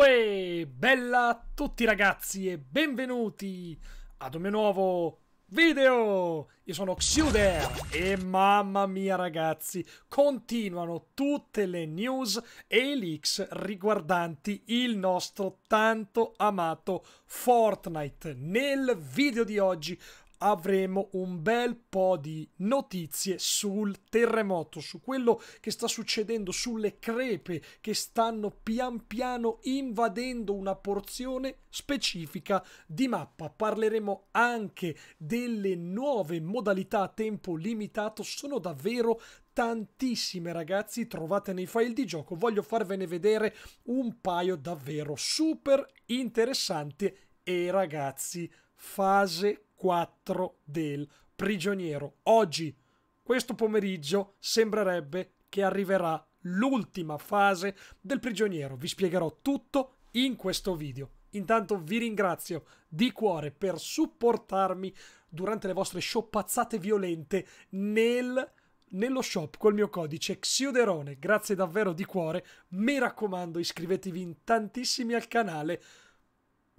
Uè, bella a tutti ragazzi e benvenuti ad un mio nuovo video! Io sono Xuder e mamma mia ragazzi, continuano tutte le news e leaks riguardanti il nostro tanto amato Fortnite. Nel video di oggi avremo un bel po' di notizie sul terremoto, su quello che sta succedendo, sulle crepe che stanno pian piano invadendo una porzione specifica di mappa. Parleremo anche delle nuove modalità a tempo limitato, sono davvero tantissime ragazzi. Trovate nei file di gioco. Voglio farvene vedere un paio davvero super interessanti e ragazzi fase 4 del prigioniero oggi questo pomeriggio sembrerebbe che arriverà l'ultima fase del prigioniero vi spiegherò tutto in questo video Intanto vi ringrazio di cuore per supportarmi durante le vostre sciopazzate violente nel nello shop col mio codice Xiuderone. Grazie davvero di cuore. Mi raccomando, iscrivetevi in tantissimi al canale.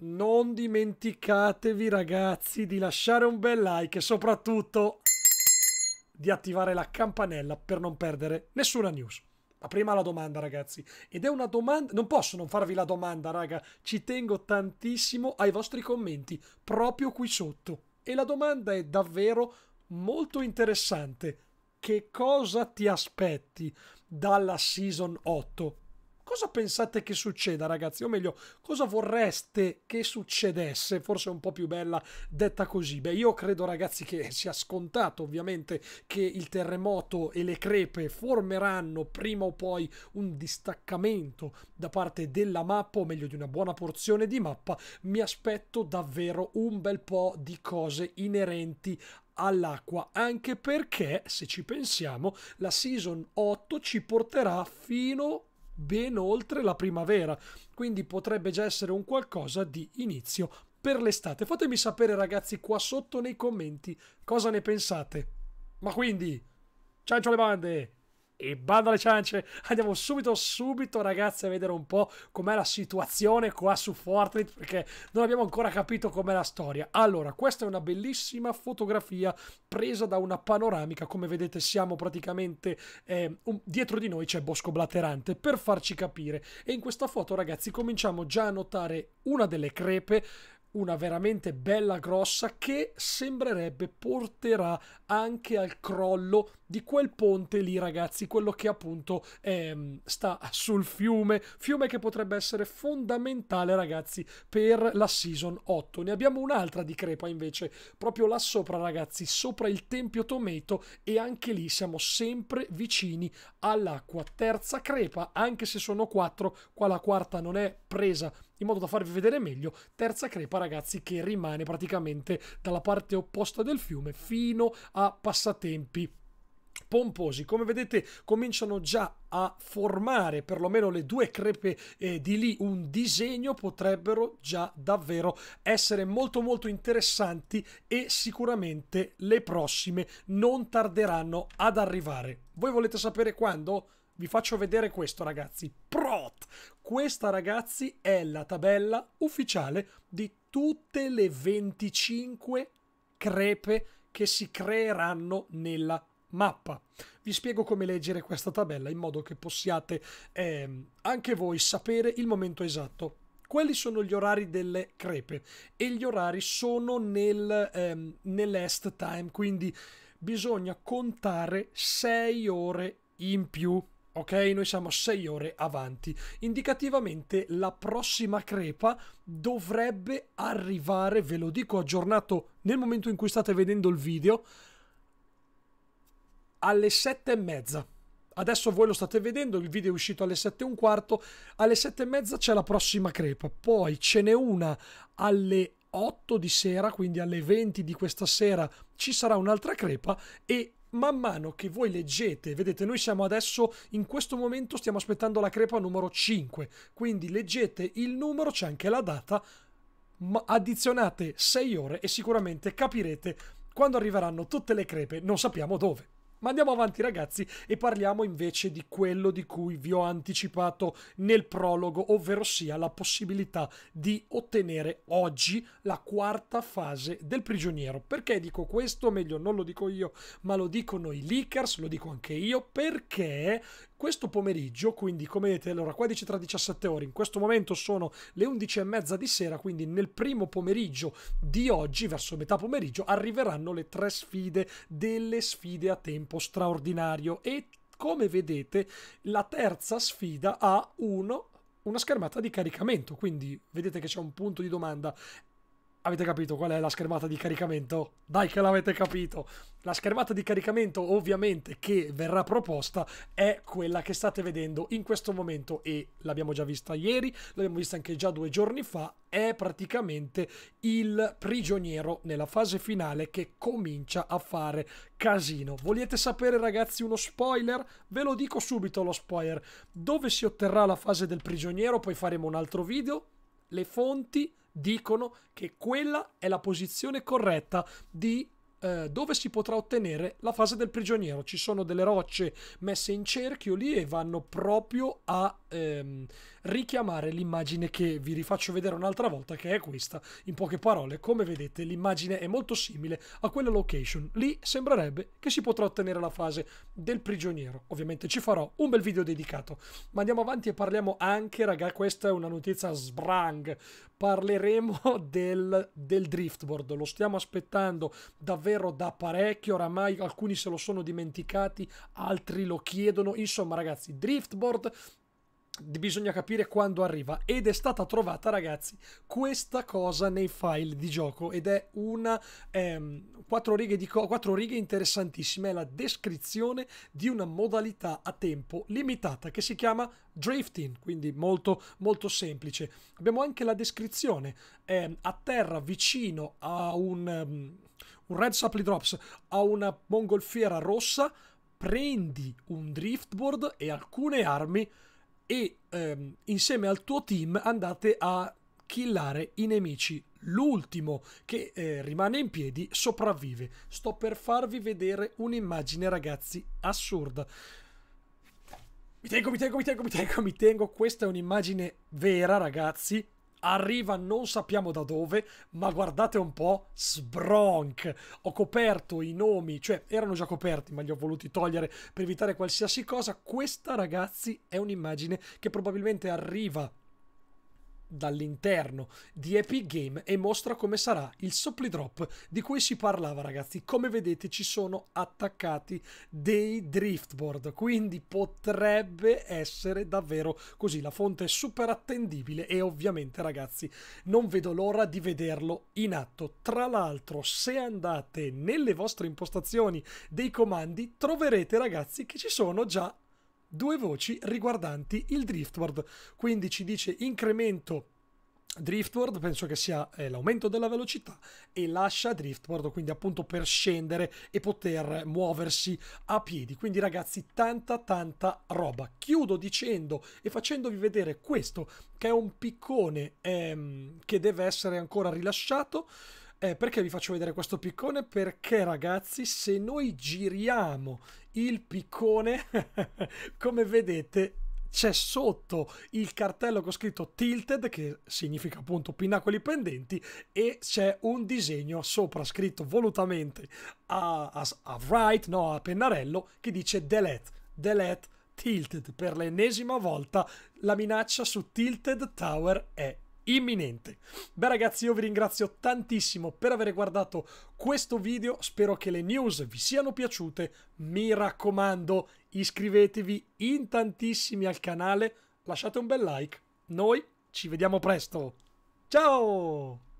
Non dimenticatevi, ragazzi, di lasciare un bel like e soprattutto di attivare la campanella per non perdere nessuna news. Ma prima la domanda, ragazzi. Ed è una domanda. Non posso non farvi la domanda, raga. Ci tengo tantissimo ai vostri commenti, proprio qui sotto. E la domanda è davvero molto interessante che cosa ti aspetti dalla season 8? Cosa pensate che succeda, ragazzi? O meglio, cosa vorreste che succedesse? Forse un po' più bella detta così. Beh, io credo, ragazzi, che sia scontato, ovviamente, che il terremoto e le crepe formeranno prima o poi un distaccamento da parte della mappa, o meglio, di una buona porzione di mappa. Mi aspetto davvero un bel po' di cose inerenti all'acqua, anche perché, se ci pensiamo, la season 8 ci porterà fino ben oltre la primavera, quindi potrebbe già essere un qualcosa di inizio per l'estate. Fatemi sapere ragazzi qua sotto nei commenti cosa ne pensate. Ma quindi, ciancio le bande! E banda alle ciance, andiamo subito, subito ragazzi a vedere un po' com'è la situazione qua su Fortnite perché non abbiamo ancora capito com'è la storia. Allora, questa è una bellissima fotografia presa da una panoramica, come vedete siamo praticamente eh, un- dietro di noi c'è Bosco Blaterante per farci capire. E in questa foto ragazzi cominciamo già a notare una delle crepe una veramente bella grossa che sembrerebbe porterà anche al crollo di quel ponte lì ragazzi quello che appunto ehm, sta sul fiume fiume che potrebbe essere fondamentale ragazzi per la season 8 ne abbiamo un'altra di crepa invece proprio là sopra ragazzi sopra il tempio tomato e anche lì siamo sempre vicini all'acqua. Terza crepa anche se sono quattro qua la quarta non è presa in modo da farvi vedere meglio. Terza crepa, ragazzi, che rimane praticamente dalla parte opposta del fiume fino a passatempi pomposi. Come vedete, cominciano già a formare perlomeno le due crepe eh, di lì un disegno, potrebbero già davvero essere molto molto interessanti e sicuramente le prossime non tarderanno ad arrivare. Voi volete sapere quando? Vi faccio vedere questo, ragazzi. Prot! Questa, ragazzi, è la tabella ufficiale di tutte le 25 crepe che si creeranno nella mappa. Vi spiego come leggere questa tabella in modo che possiate ehm, anche voi sapere il momento esatto. Quelli sono gli orari delle crepe e gli orari sono nel, ehm, nell'est time, quindi bisogna contare 6 ore in più. Ok, noi siamo 6 ore avanti. Indicativamente la prossima crepa dovrebbe arrivare, ve lo dico aggiornato nel momento in cui state vedendo il video, alle 7 e mezza. Adesso voi lo state vedendo, il video è uscito alle 7 e un quarto, alle 7 e mezza c'è la prossima crepa, poi ce n'è una alle 8 di sera, quindi alle 20 di questa sera ci sarà un'altra crepa e man mano che voi leggete, vedete, noi siamo adesso in questo momento stiamo aspettando la crepa numero 5, quindi leggete il numero, c'è anche la data, addizionate 6 ore e sicuramente capirete quando arriveranno tutte le crepe, non sappiamo dove. Ma andiamo avanti ragazzi e parliamo invece di quello di cui vi ho anticipato nel prologo, ovvero sia la possibilità di ottenere oggi la quarta fase del prigioniero. Perché dico questo? Meglio, non lo dico io, ma lo dicono i leakers, lo dico anche io, perché questo pomeriggio, quindi come vedete, allora qua dice tra 17 ore, in questo momento sono le 11 e mezza di sera, quindi nel primo pomeriggio di oggi, verso metà pomeriggio, arriveranno le tre sfide delle sfide a tempo straordinario e come vedete la terza sfida ha uno una schermata di caricamento, quindi vedete che c'è un punto di domanda. Avete capito qual è la schermata di caricamento? Dai che l'avete capito. La schermata di caricamento ovviamente che verrà proposta è quella che state vedendo in questo momento e l'abbiamo già vista ieri, l'abbiamo vista anche già due giorni fa, è praticamente il prigioniero nella fase finale che comincia a fare casino. Volete sapere ragazzi uno spoiler? Ve lo dico subito lo spoiler. Dove si otterrà la fase del prigioniero? Poi faremo un altro video. Le fonti dicono che quella è la posizione corretta di eh, dove si potrà ottenere la fase del prigioniero. Ci sono delle rocce messe in cerchio lì e vanno proprio a ehm, richiamare l'immagine che vi rifaccio vedere un'altra volta, che è questa. In poche parole, come vedete, l'immagine è molto simile a quella location. Lì sembrerebbe che si potrà ottenere la fase del prigioniero. Ovviamente ci farò un bel video dedicato. Ma andiamo avanti e parliamo anche, raga, questa è una notizia sbrang. Parleremo del, del driftboard. Lo stiamo aspettando davvero da parecchio. Oramai alcuni se lo sono dimenticati, altri lo chiedono. Insomma, ragazzi, driftboard bisogna capire quando arriva. Ed è stata trovata ragazzi questa cosa nei file di gioco. Ed è una ehm, quattro righe di co- quattro righe interessantissime. È la descrizione di una modalità a tempo limitata che si chiama drifting quindi molto molto semplice. Abbiamo anche la descrizione ehm, a terra vicino a un, um, un red supply drops a una mongolfiera rossa. Prendi un driftboard e alcune armi e ehm, insieme al tuo team andate a killare i nemici. L'ultimo che eh, rimane in piedi sopravvive. Sto per farvi vedere un'immagine, ragazzi, assurda. Mi tengo, mi tengo, mi tengo, mi tengo, mi tengo. Questa è un'immagine vera, ragazzi. Arriva non sappiamo da dove, ma guardate un po', sbronk. Ho coperto i nomi, cioè erano già coperti, ma li ho voluti togliere per evitare qualsiasi cosa. Questa, ragazzi, è un'immagine che probabilmente arriva dall'interno di Epic Game e mostra come sarà il supply drop di cui si parlava ragazzi. Come vedete ci sono attaccati dei driftboard quindi potrebbe essere davvero così. La fonte è super attendibile e ovviamente ragazzi non vedo l'ora di vederlo in atto. Tra l'altro se andate nelle vostre impostazioni dei comandi troverete ragazzi che ci sono già due voci riguardanti il driftboard. Quindi ci dice incremento driftboard, penso che sia eh, l'aumento della velocità, e lascia driftboard, quindi appunto per scendere e poter muoversi a piedi. Quindi ragazzi, tanta tanta roba. Chiudo dicendo e facendovi vedere questo, che è un piccone ehm, che deve essere ancora rilasciato. Eh, perché vi faccio vedere questo piccone? Perché ragazzi, se noi giriamo il piccone, come vedete, c'è sotto il cartello che ho scritto tilted, che significa appunto pinnacoli pendenti, e c'è un disegno sopra scritto volutamente a, a, a right, no, a pennarello, che dice delete, delete tilted. Per l'ennesima volta la minaccia su Tilted Tower è imminente. Beh ragazzi io vi ringrazio tantissimo per aver guardato questo video, spero che le news vi siano piaciute, mi raccomando iscrivetevi in tantissimi al canale, lasciate un bel like, noi ci vediamo presto, ciao!